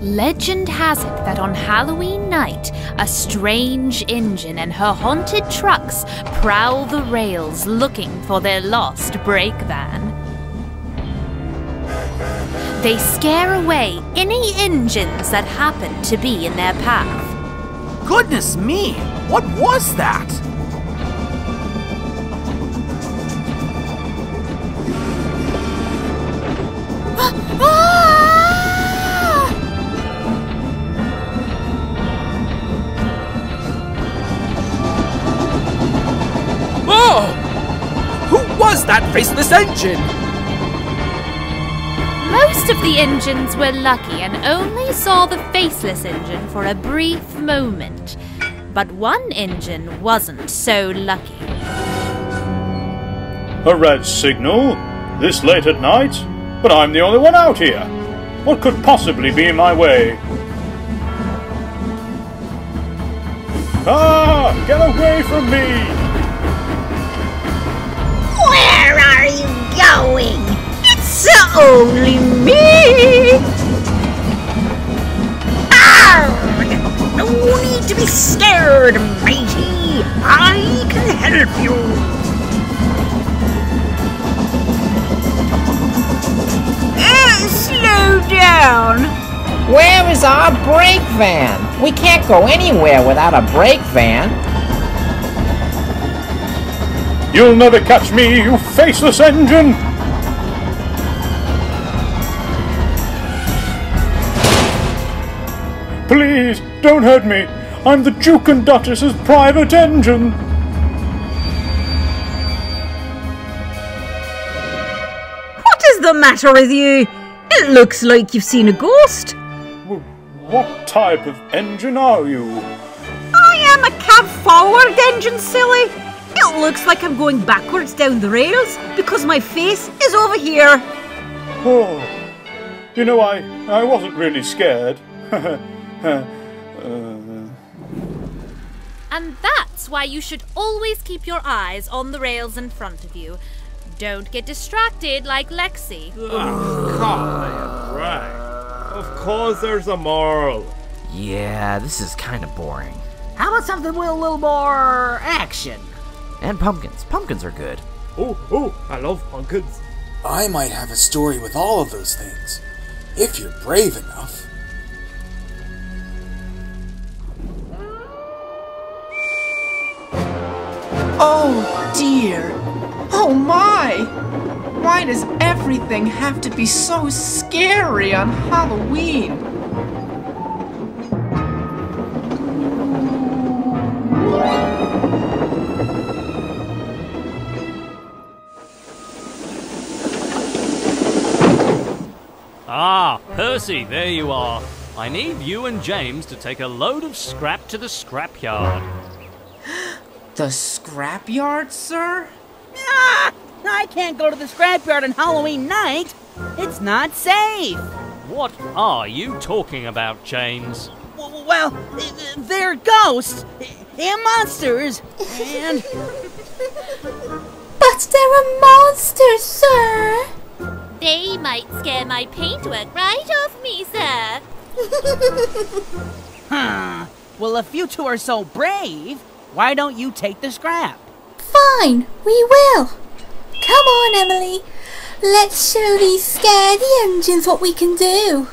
Legend has it that on Halloween night, a strange engine and her haunted trucks prowl the rails looking for their lost brake van. They scare away any engines that happen to be in their path. Goodness me! What was that? Oh! that faceless engine? Most of the engines were lucky and only saw the faceless engine for a brief moment. But one engine wasn't so lucky. A red signal? This late at night? But I'm the only one out here. What could possibly be in my way? Ah! Get away from me! Going? It's only me! Arrgh! No need to be scared, matey! I can help you! Uh, slow down! Where is our brake van? We can't go anywhere without a brake van. You'll never catch me, you faceless engine! Please, don't hurt me. I'm the Duke and Duchess's private engine. What is the matter with you? It looks like you've seen a ghost. What type of engine are you? I am a cab forward engine, silly. It looks like I'm going backwards down the rails because my face is over here. Oh, you know, I, I wasn't really scared. uh, And that's why you should always keep your eyes on the rails in front of you. Don't get distracted like Lexi. Right. Of course there's a moral. Yeah, this is kind of boring. How about something with a little more action? And pumpkins. Pumpkins are good. Oh, oh, I love pumpkins. I might have a story with all of those things, if you're brave enough. Oh dear. Oh my. Why does everything have to be so scary on Halloween? Percy, there you are. I need you and James to take a load of scrap to the scrapyard. The scrapyard, sir? Ah! I can't go to the scrapyard on Halloween night. It's not safe. What are you talking about, James? W- Well, they're ghosts and monsters, and But they're a monster, sir! They might scare my paintwork right off me, sir. huh. Well, if you two are so brave, why don't you take the scrap? Fine, we will. Come on, Emily. Let's show these scaredy engines what we can do.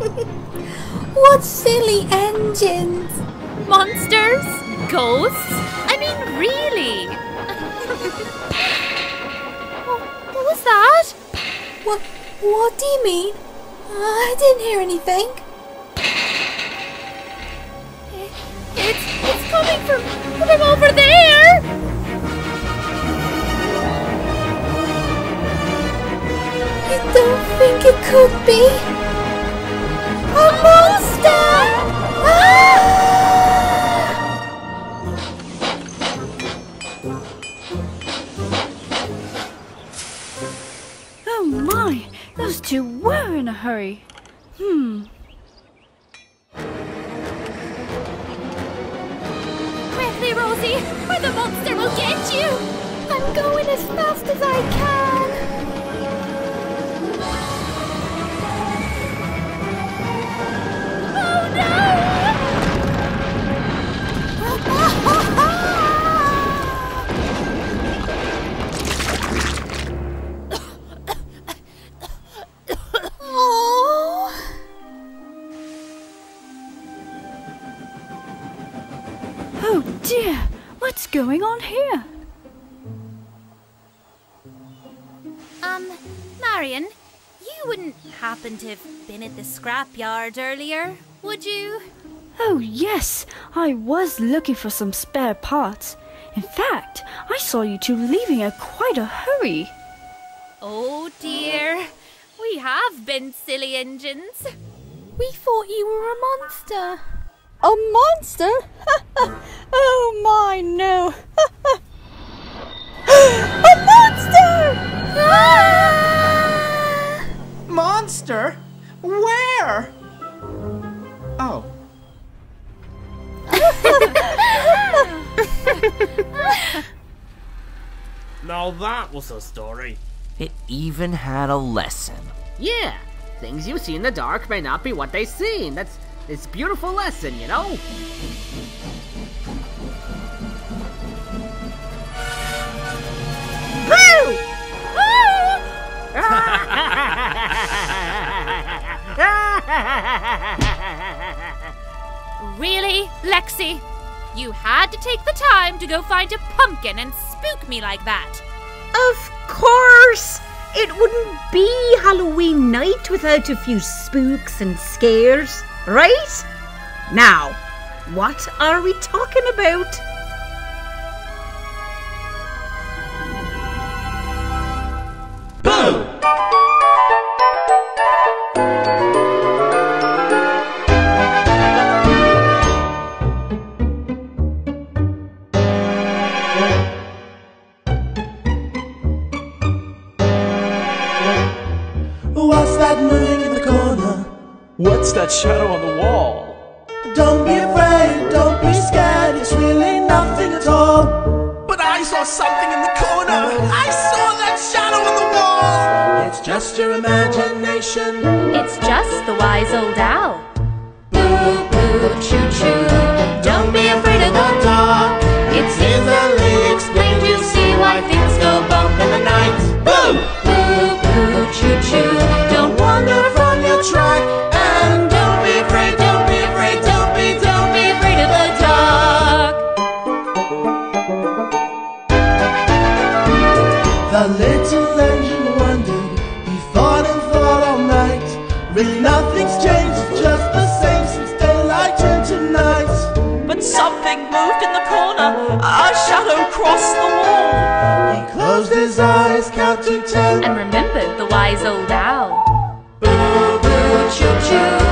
silly engines! Monsters? Ghosts? I mean, really? Oh, what was that? What, what do you mean? I didn't hear anything. It's it's coming from from over there. I don't think it could be. A monster! Oh my, those two were in a hurry. Hmm. Quickly, Rosie, or the monster will get you! I'm going as fast as I can. What's going on here? Um, Marion, you wouldn't happen to have been at the scrapyard earlier, would you? Oh yes, I was looking for some spare parts. In fact, I saw you two leaving in quite a hurry. Oh dear, we have been silly engines. We thought you were a monster. A monster? oh my, no. a monster! Monster? Where? Oh. Now that was a story. It even had a lesson. Yeah, things you see in the dark may not be what they seem. That's it's a beautiful lesson, you know. Ah! Really, Lexi? You had to take the time to go find a pumpkin and spook me like that. Of course! It wouldn't be Halloween night without a few spooks and scares, right? Now, what are we talking about? What's that moving in the corner? What's that shadow on the wall? Don't be afraid, don't be scared, it's really nothing at all. But I saw something in the corner. I saw that shadow on the wall. It's just your imagination. It's just the wise old owl. Boo boo choo choo. Closed his eyes, counted ten. And remembered the wise old owl. Boo boo choo choo.